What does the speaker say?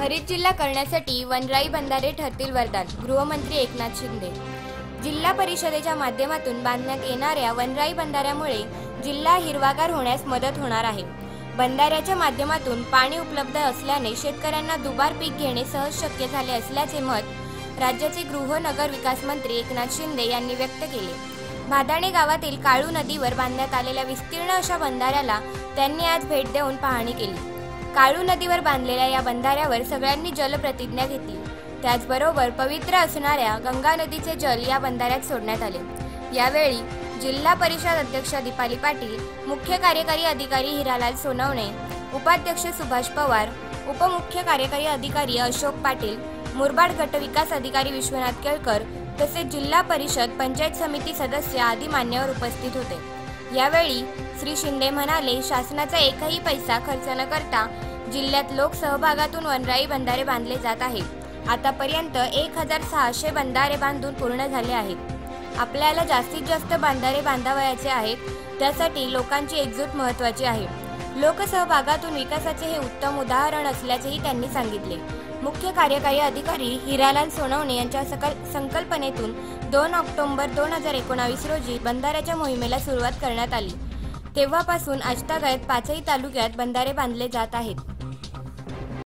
हरित जिल्हा करण्यासाठी वनराई बंधारे ठरतील वरदान गृहमंत्री एकनाथ शिंदे. जिल्हा परिषदेच्या माध्यमातून बांधण्यात येणाऱ्या वनराई बंधाऱ्यामुळे जिल्हा हिरवागार होण्यास मदत होणार आहे. बंधाऱ्याच्या माध्यमातून पाणी उपलब्ध असल्याने शेतकऱ्यांना दुबार पीक घेणे सहज शक्य झाले असल्याचे मत राज्याचे गृहनगर विकास मंत्री एकनाथ शिंदे यांनी व्यक्त केले. भादाणे गावातील काळू नदीवर बांधण्यात आलेल्या विस्तीर्ण अशा बंधाऱ्याला त्यांनी आज भेट देऊन पाहणी केली. काळू नदीवर बांधलेल्या या बंधाऱ्यावर सगळ्यांनी जलप्रतिज्ञा घेतली. त्याचबरोबर पवित्र असणाऱ्या गंगा नदीचे जल या बंधाऱ्यात सोडण्यात आले. यावेळी जिल्हा परिषद अध्यक्ष दीपाली पाटील मुख्य कार्यकारी अधिकारी हिरालाल सोनवणे उपाध्यक्ष सुभाष पवार उपमुख्य कार्यकारी अधिकारी अशोक पाटील मुरबाड गट विकास अधिकारी विश्वनाथ केळकर तसेच जिल्हा परिषद पंचायत समिती सदस्य आदी मान्यवर उपस्थित होते. यावेळी श्री शिंदे म्हणाले शासनाचा एकही पैसा खर्च न करता जिल्ह्यात लोकसहभागातून वनराई बंधारे बांधले जात आहेत. आतापर्यंत एक हजार सहाशे बंधारे बांधून पूर्ण झाले आहेत. आपल्याला जास्तीत जास्त बांधारे बांधावयाचे आहेत त्यासाठी लोकांची एकजूट महत्वाची आहे. लोकसहभागातून विकासाचे हे उत्तम उदाहरण असल्याचेही त्यांनी सांगितले. मुख्य कार्यकारी अधिकारी हिरालाल सोनवणे यांच्या सकल संकल्पनेतून दोन ऑक्टोंबर दोन हजार एकोणावीस रोजी बंधाऱ्याच्या मोहिमेला सुरुवात करण्यात आली. तेव्हापासून आजतागायत पाचही तालुक्यात बंधारे बांधले जात आहेत.